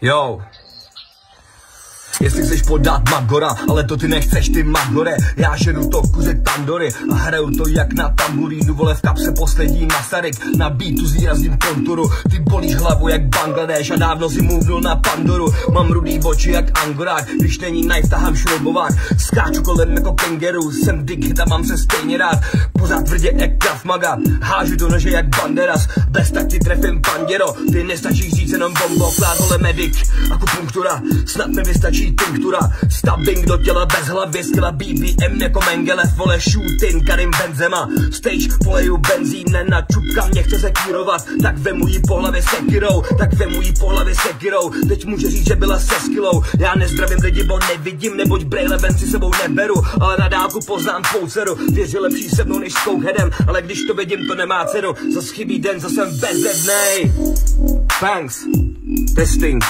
Yo. Podat Magora, ale to ty nechceš, ty Magore. Já žeru to kuře tandory a hraju to jak na tamburínu Vole v kapse poslední Masaryk, na beatu zvýrazním konturu Ty bolíš hlavu jak Bangladeš a dávno si mluvnul na Pandoru. Mám rudý oči jak Angorák, když není knife, tahám šroubovák. Skáču kolem jako kengeru, jsem dick, a mám se stejně rád. Pořád tvrdě jak Krav Maga, hážu do nože jak Banderas. Bez tak ti trefím panděro, ty nestačíš říct jenom bombo, vole medic, akupunktura Snad mi vystačí tinktura Stabbing do těla bez hlavy Skila BBM jako Mengele Vole shooting Karim Benzema. Stage poleju benzín na čupka mě chce sekírovat Tak vemu jí po hlavě sekirou Tak vemu jí po hlavě sekirou. Teď může říct, že byla se skilou Já nezdravím lidi, bo nevidím Neboť brejle ven si sebou neberu. Ale na dálku poznám pouceru. Věř, lepší se mnou než s headem Ale když to vidím, to nemá cenu. Zas chybí den, zase bezednej Thanks. Testing